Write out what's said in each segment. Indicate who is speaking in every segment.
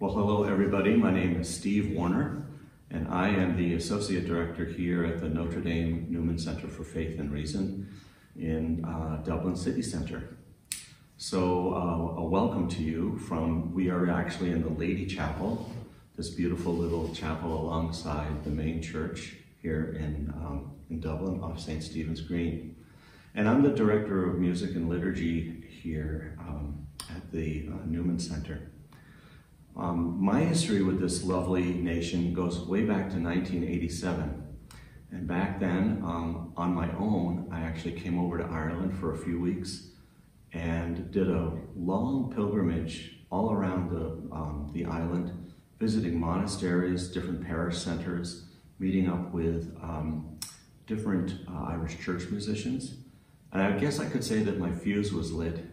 Speaker 1: Well, hello everybody. My name is Steve Warner, and I am the Associate Director here at the Notre Dame Newman Center for Faith and Reason in uh, Dublin City Centre. So, uh, a welcome to you from, we are actually in the Lady Chapel, this beautiful little chapel alongside the main church here in, um, in Dublin off St. Stephen's Green. And I'm the Director of Music and Liturgy here um, at the uh, Newman Center. Um, my history with this lovely nation goes way back to 1987. And back then, um, on my own, I actually came over to Ireland for a few weeks and did a long pilgrimage all around the, um, the island, visiting monasteries, different parish centers, meeting up with um, different uh, Irish church musicians. And I guess I could say that my fuse was lit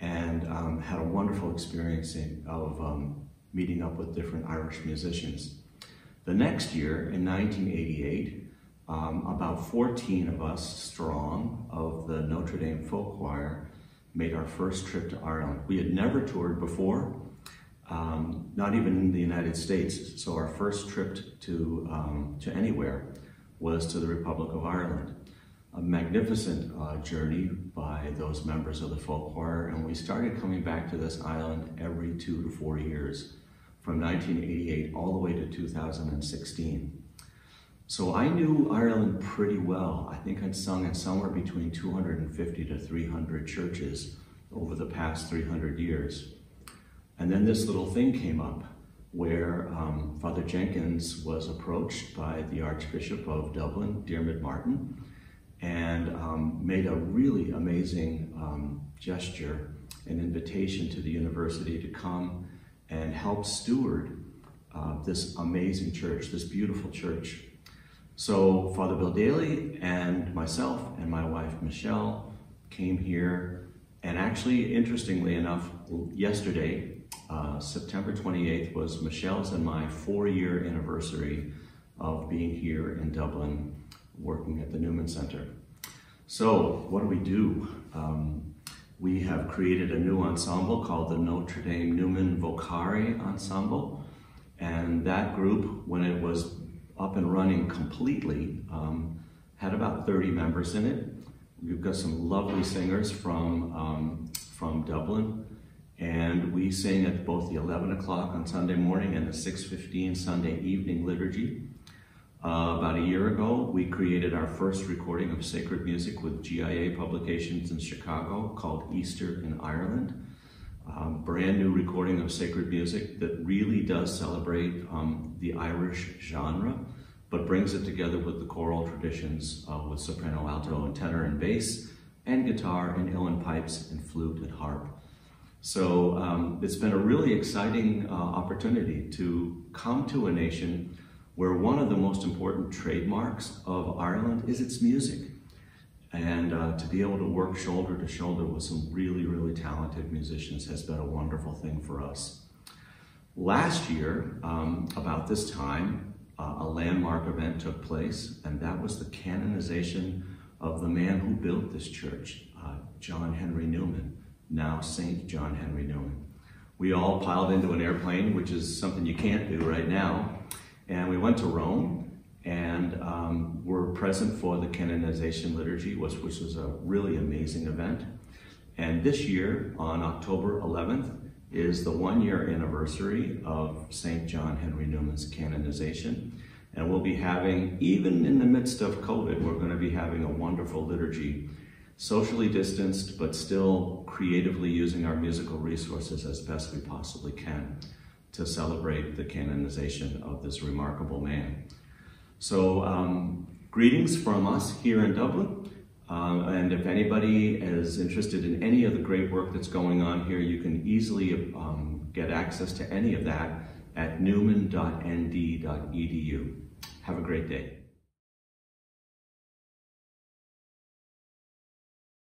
Speaker 1: and um, had a wonderful experiencing of um, meeting up with different Irish musicians. The next year, in 1988, um, about 14 of us strong of the Notre Dame Folk Choir made our first trip to Ireland. We had never toured before, um, not even in the United States, so our first trip to, um, to anywhere was to the Republic of Ireland. A magnificent uh, journey by those members of the folk choir, and we started coming back to this island every two to four years from 1988 all the way to 2016. So I knew Ireland pretty well. I think I'd sung at somewhere between 250 to 300 churches over the past 300 years. And then this little thing came up where um, Father Jenkins was approached by the Archbishop of Dublin, Diarmuid Martin, and um, made a really amazing um, gesture, an invitation to the university to come and help steward uh, this amazing church, this beautiful church. So Father Bill Daly and myself and my wife Michelle came here and actually, interestingly enough, yesterday, uh, September 28th was Michelle's and my four-year anniversary of being here in Dublin working at the Newman Center. So what do we do? Um, we have created a new ensemble called the Notre Dame Newman Vocari Ensemble. And that group, when it was up and running completely, um, had about 30 members in it. We've got some lovely singers from, um, from Dublin. And we sing at both the 11 o'clock on Sunday morning and the 6.15 Sunday evening liturgy. Uh, about a year ago, we created our first recording of sacred music with GIA Publications in Chicago called Easter in Ireland. Um, brand new recording of sacred music that really does celebrate um, the Irish genre, but brings it together with the choral traditions uh, with soprano, alto, and tenor and bass, and guitar, and uilleann pipes, and flute, and harp. So um, it's been a really exciting uh, opportunity to come to a nation where one of the most important trademarks of Ireland is its music. And uh, to be able to work shoulder to shoulder with some really, really talented musicians has been a wonderful thing for us. Last year, um, about this time, uh, a landmark event took place, and that was the canonization of the man who built this church, uh, John Henry Newman, now Saint John Henry Newman. We all piled into an airplane, which is something you can't do right now, and we went to Rome and um, were present for the canonization liturgy, which, which was a really amazing event. And this year, on October 11th, is the one year anniversary of St. John Henry Newman's canonization. And we'll be having, even in the midst of COVID, we're going to be having a wonderful liturgy, socially distanced, but still creatively using our musical resources as best we possibly can to celebrate the canonization of this remarkable man. So um, greetings from us here in Dublin. Um, and if anybody is interested in any of the great work that's going on here, you can easily um, get access to any of that at newman.nd.edu. Have a great day.